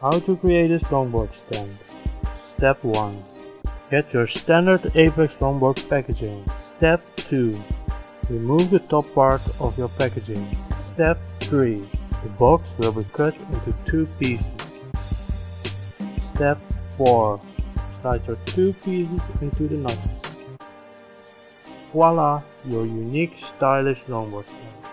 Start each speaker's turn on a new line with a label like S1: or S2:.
S1: How to create a longboard stand. Step 1. Get your standard Apex longboard packaging. Step 2. Remove the top part of your packaging. Step 3. The box will be cut into two pieces. Step 4. Slide your two pieces into the notches. Voila! Your unique stylish longboard stand.